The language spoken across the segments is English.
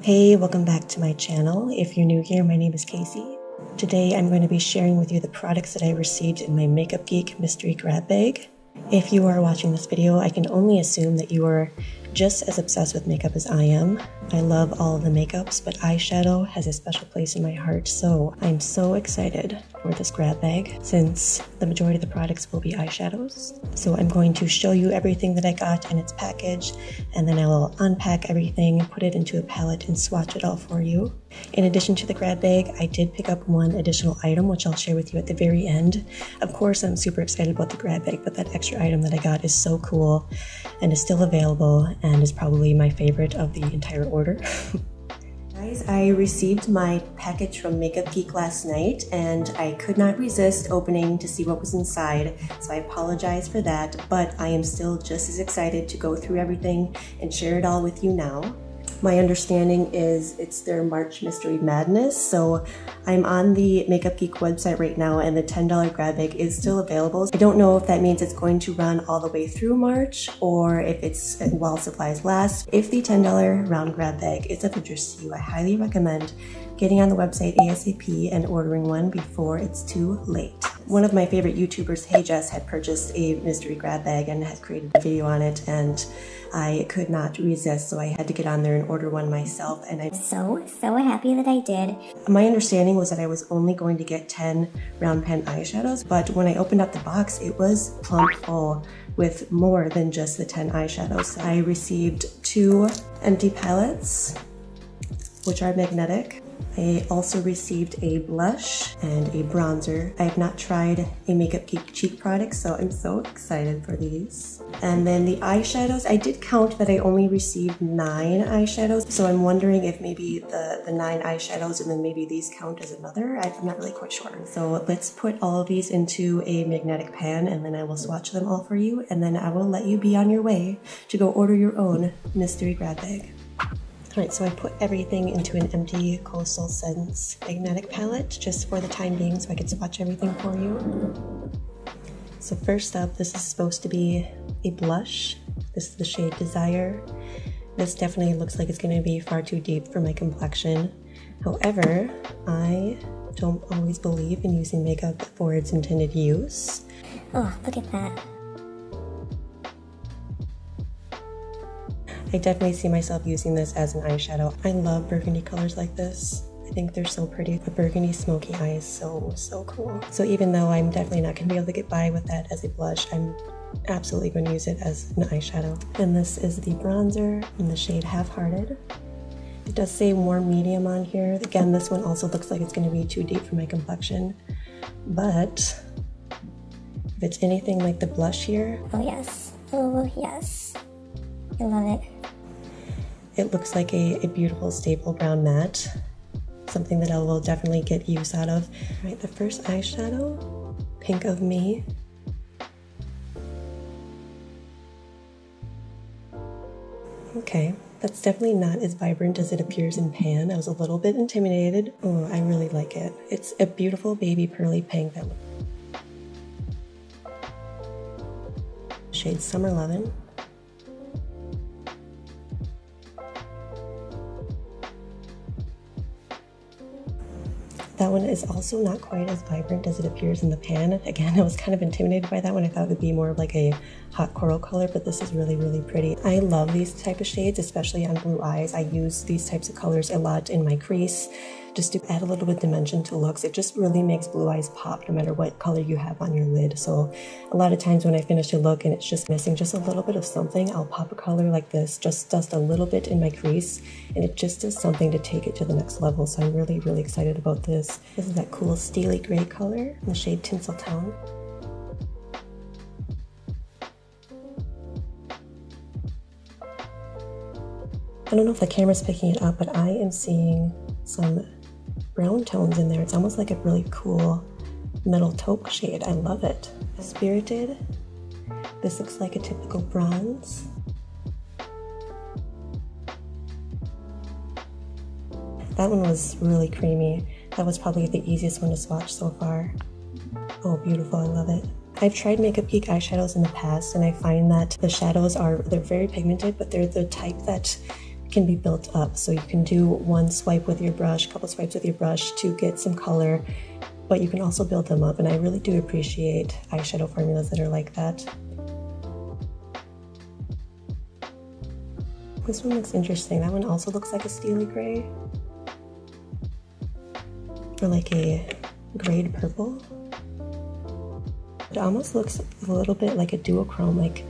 Hey, welcome back to my channel. If you're new here, my name is Casey. Today I'm going to be sharing with you the products that I received in my Makeup Geek mystery grab bag. If you are watching this video, I can only assume that you are just as obsessed with makeup as I am. I love all of the makeups, but eyeshadow has a special place in my heart, so I'm so excited for this grab bag since the majority of the products will be eyeshadows. So I'm going to show you everything that I got in its package and then I will unpack everything, put it into a palette and swatch it all for you. In addition to the grab bag, I did pick up one additional item which I'll share with you at the very end. Of course, I'm super excited about the grab bag, but that extra item that I got is so cool and is still available and is probably my favorite of the entire order. Guys, I received my package from Makeup Geek last night and I could not resist opening to see what was inside, so I apologize for that, but I am still just as excited to go through everything and share it all with you now. My understanding is it's their March Mystery Madness. So I'm on the Makeup Geek website right now and the $10 grab bag is still available. I don't know if that means it's going to run all the way through March or if it's while supplies last. If the $10 round grab bag is of interest to you, I highly recommend getting on the website ASAP and ordering one before it's too late. One of my favorite YouTubers, Heyjess, had purchased a mystery grab bag and had created a video on it and I could not resist so I had to get on there and order one myself and I'm so, so happy that I did. My understanding was that I was only going to get 10 round pan eyeshadows but when I opened up the box it was plump full with more than just the 10 eyeshadows. I received two empty palettes which are magnetic I also received a blush and a bronzer. I have not tried a Makeup Geek cheek product, so I'm so excited for these. And then the eyeshadows, I did count that I only received nine eyeshadows, so I'm wondering if maybe the, the nine eyeshadows and then maybe these count as another. I'm not really quite sure. So let's put all of these into a magnetic pan and then I will swatch them all for you and then I will let you be on your way to go order your own mystery grab bag. So I put everything into an empty Coastal Scents magnetic palette just for the time being so I can swatch everything for you. So first up, this is supposed to be a blush. This is the shade Desire. This definitely looks like it's going to be far too deep for my complexion. However, I don't always believe in using makeup for its intended use. Oh, look at that. I definitely see myself using this as an eyeshadow. I love burgundy colors like this. I think they're so pretty. The burgundy smoky eye is so, so cool. So even though I'm definitely not gonna be able to get by with that as a blush, I'm absolutely going to use it as an eyeshadow. And this is the bronzer in the shade Half Hearted. It does say warm medium on here. Again, this one also looks like it's going to be too deep for my complexion. But if it's anything like the blush here. Oh yes. Oh yes. I love it. It looks like a, a beautiful staple brown matte, something that I will definitely get use out of. All right, the first eyeshadow, Pink of Me. Okay, that's definitely not as vibrant as it appears in pan. I was a little bit intimidated. Oh, I really like it. It's a beautiful baby pearly pink that shade Summer Lovin'. That one is also not quite as vibrant as it appears in the pan. Again, I was kind of intimidated by that one. I thought it would be more of like a hot coral color, but this is really, really pretty. I love these type of shades, especially on blue eyes. I use these types of colors a lot in my crease just to add a little bit of dimension to looks. It just really makes blue eyes pop no matter what color you have on your lid. So a lot of times when I finish a look and it's just missing just a little bit of something, I'll pop a color like this, just dust a little bit in my crease, and it just does something to take it to the next level. So I'm really, really excited about this. This is that cool steely gray color in the shade Tinseltown. I don't know if the camera's picking it up, but I am seeing some brown tones in there. It's almost like a really cool metal taupe shade. I love it. Spirited. This looks like a typical bronze. That one was really creamy. That was probably the easiest one to swatch so far. Oh, beautiful. I love it. I've tried Makeup Geek eyeshadows in the past and I find that the shadows are, they're very pigmented, but they're the type that can be built up. So you can do one swipe with your brush, a couple swipes with your brush to get some color, but you can also build them up. And I really do appreciate eyeshadow formulas that are like that. This one looks interesting. That one also looks like a steely gray. Or like a grayed purple. It almost looks a little bit like a duochrome. Like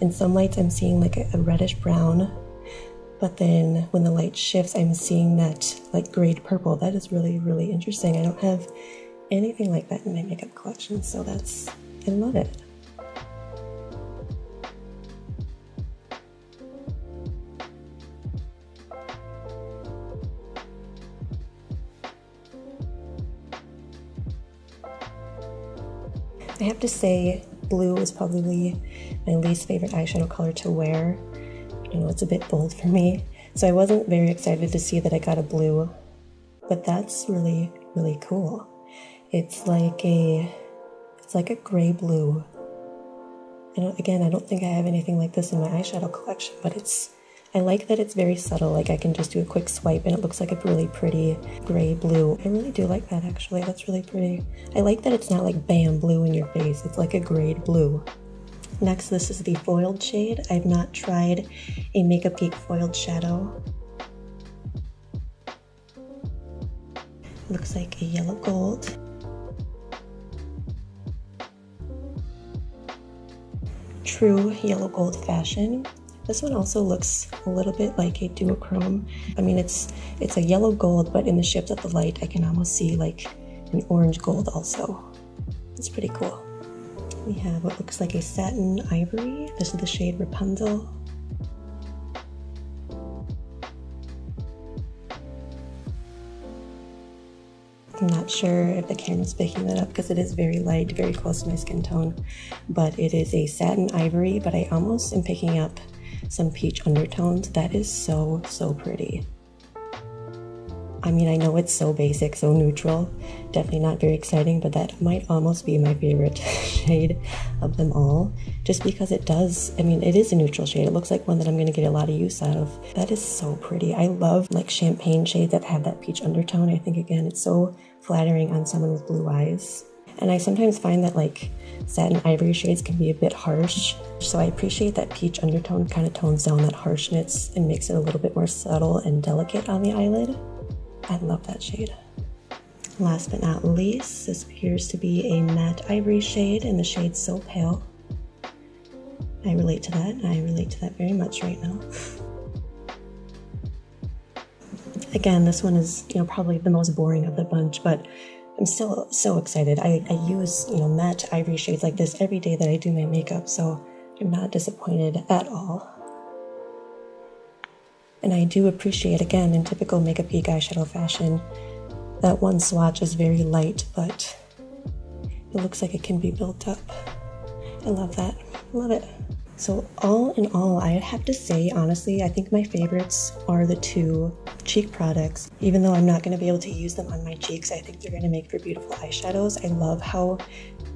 in some lights I'm seeing like a, a reddish brown but then when the light shifts, I'm seeing that like grayed purple. That is really, really interesting. I don't have anything like that in my makeup collection, so that's, I love it. I have to say, blue is probably my least favorite eyeshadow color to wear you know, it's a bit bold for me. So I wasn't very excited to see that I got a blue, but that's really, really cool. It's like a, it's like a gray blue. And again, I don't think I have anything like this in my eyeshadow collection, but it's, I like that it's very subtle. Like I can just do a quick swipe and it looks like a really pretty gray blue. I really do like that actually. That's really pretty. I like that it's not like bam blue in your face. It's like a grade blue. Next, this is the foiled shade. I've not tried a Makeup Geek foiled shadow. Looks like a yellow gold. True yellow gold fashion. This one also looks a little bit like a duochrome. I mean, it's it's a yellow gold, but in the shift of the light, I can almost see like an orange gold also. It's pretty cool. We have what looks like a satin ivory. This is the shade Rapunzel. I'm not sure if the camera's picking that up because it is very light, very close to my skin tone. But it is a satin ivory, but I almost am picking up some peach undertones. That is so, so pretty. I mean, I know it's so basic, so neutral, definitely not very exciting, but that might almost be my favorite shade of them all, just because it does, I mean, it is a neutral shade. It looks like one that I'm going to get a lot of use out of. That is so pretty. I love like champagne shades that have that peach undertone. I think, again, it's so flattering on someone with blue eyes. And I sometimes find that like satin ivory shades can be a bit harsh. So I appreciate that peach undertone kind of tones down that harshness and makes it a little bit more subtle and delicate on the eyelid. I love that shade. Last but not least, this appears to be a matte ivory shade and the shade So Pale. I relate to that. I relate to that very much right now. Again, this one is, you know, probably the most boring of the bunch, but I'm still so excited. I, I use, you know, matte ivory shades like this every day that I do my makeup, so I'm not disappointed at all. And I do appreciate, again, in typical Makeup Geek eyeshadow fashion, that one swatch is very light, but it looks like it can be built up. I love that. Love it. So all in all, I'd have to say, honestly, I think my favorites are the two cheek products. Even though I'm not going to be able to use them on my cheeks, I think they're going to make for beautiful eyeshadows. I love how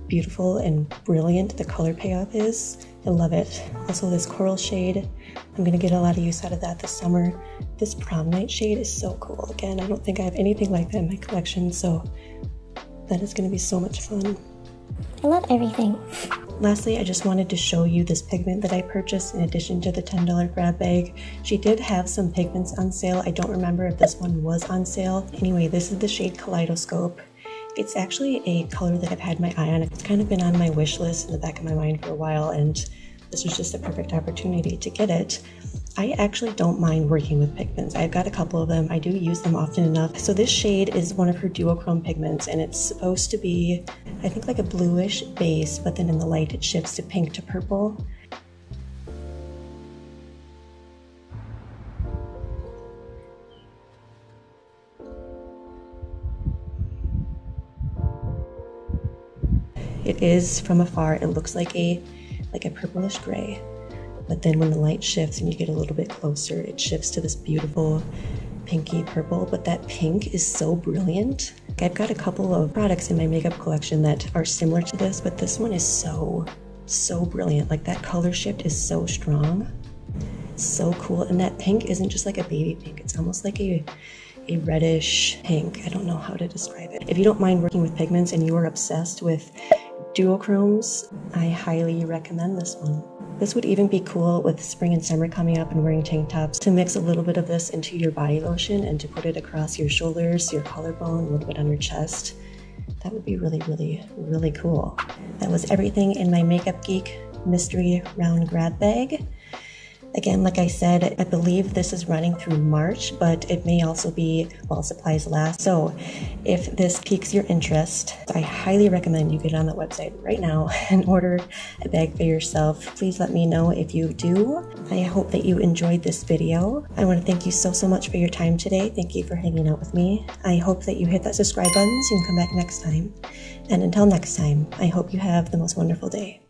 beautiful and brilliant the color payoff is. I love it. Also this coral shade, I'm gonna get a lot of use out of that this summer. This prom night shade is so cool. Again, I don't think I have anything like that in my collection, so that is gonna be so much fun. I love everything. Lastly, I just wanted to show you this pigment that I purchased in addition to the $10 grab bag. She did have some pigments on sale. I don't remember if this one was on sale. Anyway, this is the shade Kaleidoscope. It's actually a color that I've had my eye on. It's kind of been on my wish list in the back of my mind for a while, and this was just a perfect opportunity to get it. I actually don't mind working with pigments. I've got a couple of them. I do use them often enough. So this shade is one of her duochrome pigments and it's supposed to be, I think like a bluish base, but then in the light it shifts to pink to purple. Is from afar, it looks like a like a purplish gray. But then when the light shifts and you get a little bit closer, it shifts to this beautiful pinky purple. But that pink is so brilliant. I've got a couple of products in my makeup collection that are similar to this, but this one is so, so brilliant. Like that color shift is so strong. So cool. And that pink isn't just like a baby pink, it's almost like a a reddish pink. I don't know how to describe it. If you don't mind working with pigments and you are obsessed with duochromes, I highly recommend this one. This would even be cool with spring and summer coming up and wearing tank tops to mix a little bit of this into your body lotion and to put it across your shoulders, your collarbone, a little bit on your chest. That would be really, really, really cool. That was everything in my Makeup Geek mystery round grab bag. Again, like I said, I believe this is running through March, but it may also be while supplies last. So if this piques your interest, I highly recommend you get on that website right now and order a bag for yourself. Please let me know if you do. I hope that you enjoyed this video. I want to thank you so, so much for your time today. Thank you for hanging out with me. I hope that you hit that subscribe button so you can come back next time. And until next time, I hope you have the most wonderful day.